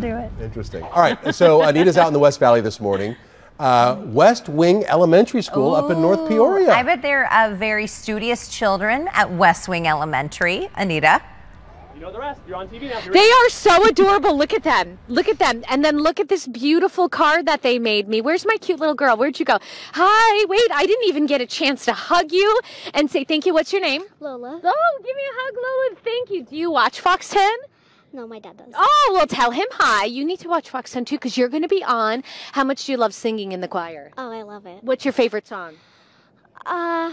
Do it. Interesting. All right, so Anita's out in the West Valley this morning. Uh, West Wing Elementary School up in North Peoria. I bet they're uh, very studious children at West Wing Elementary. Anita. You know the rest. You're on TV now. You're They are so adorable. Look at them. Look at them. And then look at this beautiful card that they made me. Where's my cute little girl? Where'd you go? Hi. Wait, I didn't even get a chance to hug you and say thank you. What's your name? Lola. Oh, give me a hug, Lola. Thank you. Do you watch Fox 10? No, my dad does. Oh, well, tell him hi. You need to watch Fox 10 too because you're going to be on. How much do you love singing in the choir? Oh, I love it. What's your favorite song? Uh,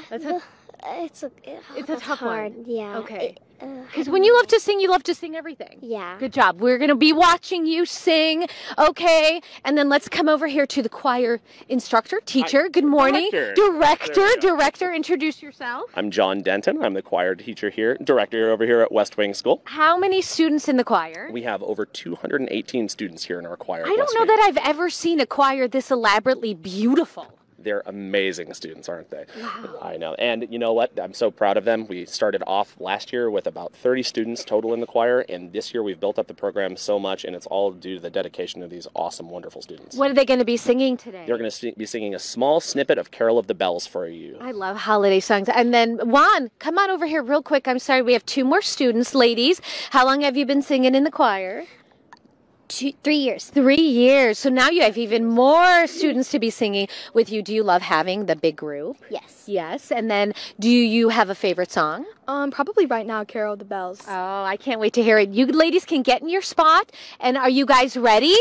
That's a- the- it's a It's a tough one. hard. Yeah. Okay. Uh, Because when you love to sing, you love to sing everything. yeah. Good job. We're going to be watching you sing. Okay. And then let's come over here to the choir instructor, teacher. Good morning. Director. Director. Go. Director, introduce yourself. I'm John Denton. I'm the choir teacher here, director over here at West Wing School. How many students in the choir? We have over 218 students here in our choir. I don't West know Wing. that I've ever seen a choir this elaborately beautiful. They're amazing students, aren't they? I know. And you know what? I'm so proud of them. We started off last year with about 30 students total in the choir, and this year we've built up the program so much, and it's all due to the dedication of these awesome, wonderful students. What are they going to be singing today? They're going to be singing a small snippet of Carol of the Bells for you. I love holiday songs. And then Juan, come on over here real quick. I'm sorry, we have two more students, ladies. How long have you been singing in the choir? Two, three years. Three years. So now you have even more students to be singing with you. Do you love having the big group? Yes. Yes. And then do you have a favorite song? Um, probably right now, Carol the Bells. Oh, I can't wait to hear it. You ladies can get in your spot. And are you guys ready?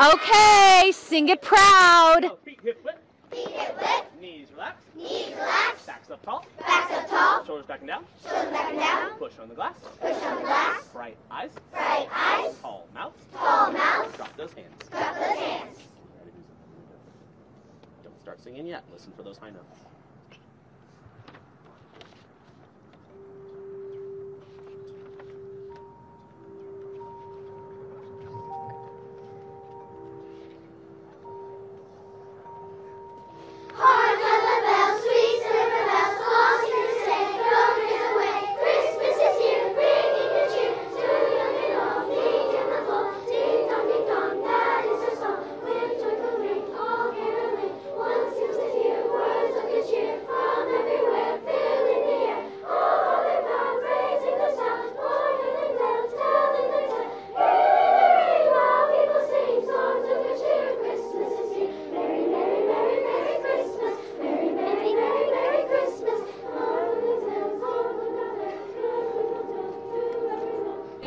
Okay, sing it proud. Feet hip flip. Feet hip flip. Knees relax. Knees relax. Backs Shoulders back and down. Shoulders back and down. Push on the glass. Push on the glass. Bright eyes. Bright eyes. Tall mouth. Tall mouth. Drop those hands. Drop those hands. Don't start singing yet. Listen for those high notes.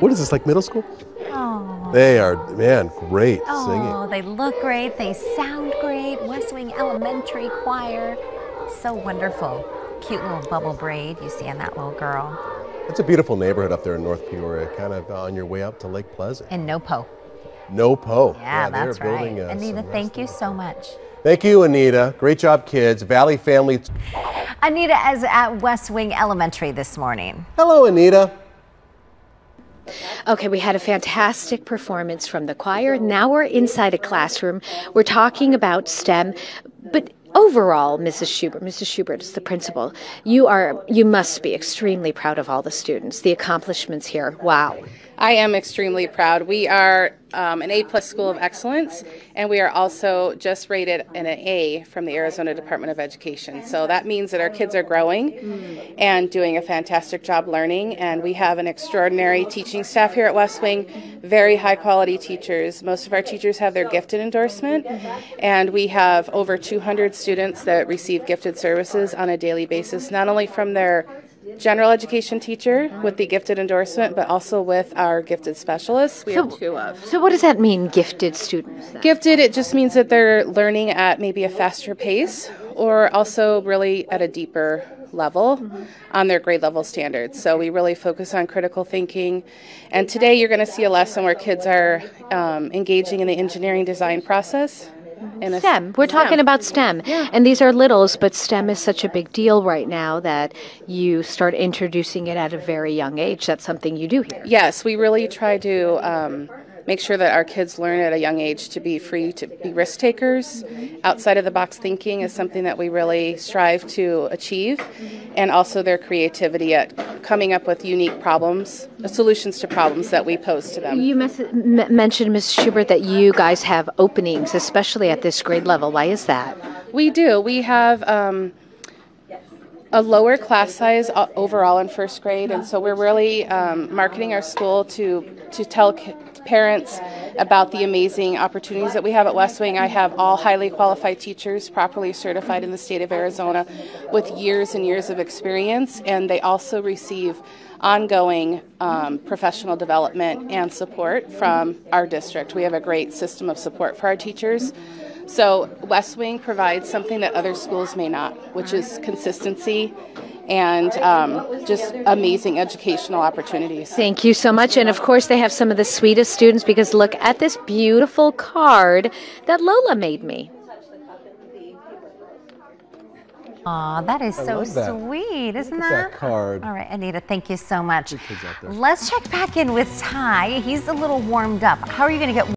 What is this, like middle school? Oh. They are, man, great Oh, singing. Oh, they look great. They sound great. West Wing Elementary Choir. So wonderful. Cute little bubble braid you see on that little girl. It's a beautiful neighborhood up there in North Peoria, kind of on your way up to Lake Pleasant. And no po. No Po. Yeah, they're that's right. building, uh, Anita, thank you so much. Thank you, Anita. Great job, kids. Valley Family. Anita is at West Wing Elementary this morning. Hello, Anita. Okay, we had a fantastic performance from the choir. Now we're inside a classroom. We're talking about STEM, but overall, Mrs. Schubert, Mrs. Schubert is the principal. You are, you must be extremely proud of all the students, the accomplishments here. Wow. I am extremely proud. We are um, an A plus school of excellence, and we are also just rated an A from the Arizona Department of Education. So that means that our kids are growing and doing a fantastic job learning. And we have an extraordinary teaching staff here at West Wing, very high quality teachers. Most of our teachers have their gifted endorsement, and we have over 200 students that receive gifted services on a daily basis, not only from their general education teacher with the gifted endorsement, but also with our gifted specialists. We have two of. So, what does that mean, gifted students? then? Gifted, it just means that they're learning at maybe a faster pace or also really at a deeper level on their grade level standards. So we really focus on critical thinking. And today you're going to see a lesson where kids are um, engaging in the engineering design process. In a STEM. We're talking about STEM. And these are littles, but STEM is such a big deal right now that you start introducing it at a very young age. That's something you do here. Yes, we really try to um, make sure that our kids learn at a young age to be free to be risk takers. Outside of the box thinking is something that we really strive to achieve, and also their creativity at coming up with unique problems, solutions to problems that we pose to them. You mes- m- mentioned, Ms. Schubert, that you guys have openings, especially at this grade level. Why is that? We do. We have um, a lower class size overall in first grade, and so we're really um, marketing our school to to tell parents about the amazing opportunities that we have at West Wing. I have all highly qualified teachers, properly certified in the state of Arizona, with years and years of experience, and they also receive ongoing um, professional development and support from our district. We have a great system of support for our teachers. So West Wing provides something that other schools may not, which is consistency and um, just amazing educational opportunities. Thank you so much. And of course, they have some of the sweetest students because look at this beautiful card that Lola made me. Aw, that is so that. sweet, isn't Look at that? that card. All right, Anita, thank you so much. kids out there. Let's check back in with Ty. He's a little warmed up. How are you going to get